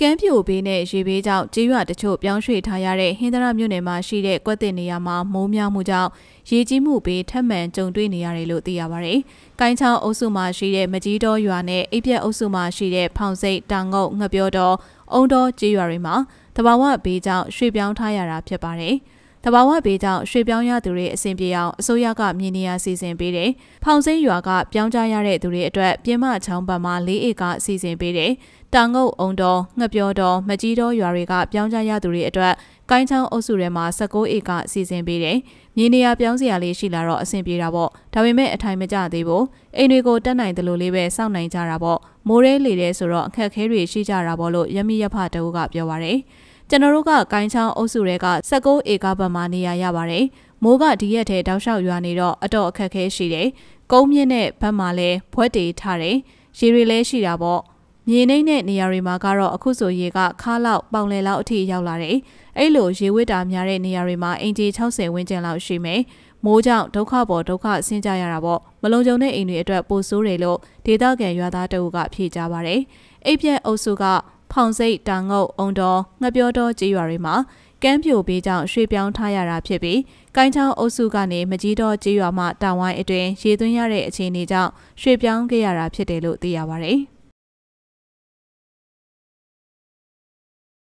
ကမ်းပြိုဘေးနဲ့ရေဘေးကြောင့်ကြေးရွာတချို့ပြောင်းရွှေ့ထားရတဲ့ဟင်္ဒရာမြို့နယ်မှာရှိတဲ့ကွက်တင်နေရာမှာမိုးများမှုကြောင့်ရေကြီးမှုဘေးထပ်မံကြုံတွေ့နေရတယ်လို့သိရပါဗျ။ကိုင်းချောင်းအုပ်စုမှာရှိတဲ့မကြီးတော်ရွာနဲ့အိပ်ပြက်အုပ်စုမှာရှိတဲ့ဖောင်စိတ်တောင်ငုတ်ငှက်ပြောတော်အုံတော်ကြေးရွာတွေမှာတဘာဝဘေးကြောင့်ရွှေ့ပြောင်းထားရတာဖြစ်ပါတယ်။ တဘာဝဘေးကြောင့်ရွှေပြောင်းရသူတွေအဆင်ပြေအောင်အစိုးရကမြေနေရာစီစဉ်ပေးတယ်။ဖောင်စိမ်းရွာကပြောင်းကြရတဲ့သူတွေအတွက်ပြင်းမချောင်းပတ်မှာ၄ဧကစီစဉ်ပေးတယ်။တာငုတ်အုံတော်ငှက်ပြောတော်မကြီးတော်ရွာတွေကပြောင်းကြရသူတွေအတွက်ကိုင်းချောင်းအုပ်စုထဲမှာ16ဧကစီစဉ်ပေးတယ်။မြေနေရာပြောင်းစရာလေးရှိလာတော့အဆင်ပြေတာပေါ့။ဒါပေမဲ့အထိုင်မကျသေးဘူး။အိမ်တွေကိုတက်နိုင်တယ်လို့လေးပဲစောင့်နိုင်ကြတာပေါ့။မိုးရဲလေတဲ့ဆိုတော့အခက်ခဲတွေရှိကြတာပေါ့လို့ရမီရဖတအုပ်ကပြောပါရယ်။ ကျွန်တော်တို့ကကိုင်းချောင်းအုပ်စုတွေက16ဧကဘက်မှာနေရရပါတယ်။မိုးကဒီရက်ထဲတောက်လျှောက်ရွာနေတော့အတော့အခက်ခဲရှိတယ်။ကုန်းမြင့်တဲ့ဘက်မှာလည်းဘွက်တေထားတယ်။ရေတွေလည်းရှိတာပေါ့။မြေနှိမ့်တဲ့နေရာတွေမှာကတော့အခုဆိုရေကခါလောက်ပေါင်လယ်လောက်အထိရောက်လာတယ်။အဲ့လိုရေဝစ်တာများတဲ့နေရာတွေမှာအင်ဂျီ60ဝန်းကျင်လောက်ရှိမယ်။မိုးကြောင့်ဒုက္ခပေါ်ဒုက္ခဆင်းကြရတာပေါ့မလုံခြုံတဲ့အိမ်တွေအတွက်ပိုဆိုးတယ်လို့ဒေသခံရွာသားတအုပ်ကဖြေကြပါတယ်အိပ်ပြက်အုပ်စုက ဖောင်စိတ်တာငုတ်အုံတော်ငှက်ပြောတော်ကြေးရွာတွေမှာကမ်းပြိုပေးကြောင့်ရွှေ့ပြောင်းထားရတာဖြစ်ပြီးကိုင်းချောင်းအုပ်စုကနေမကြီးတော်ကြေးရွာမှတာဝိုင်းအတွင်ရေသွင်းရတဲ့အခြေအနေကြောင့်ရွှေ့ပြောင်းခဲ့ရတာဖြစ်တယ်လို့သိရပါဗျ။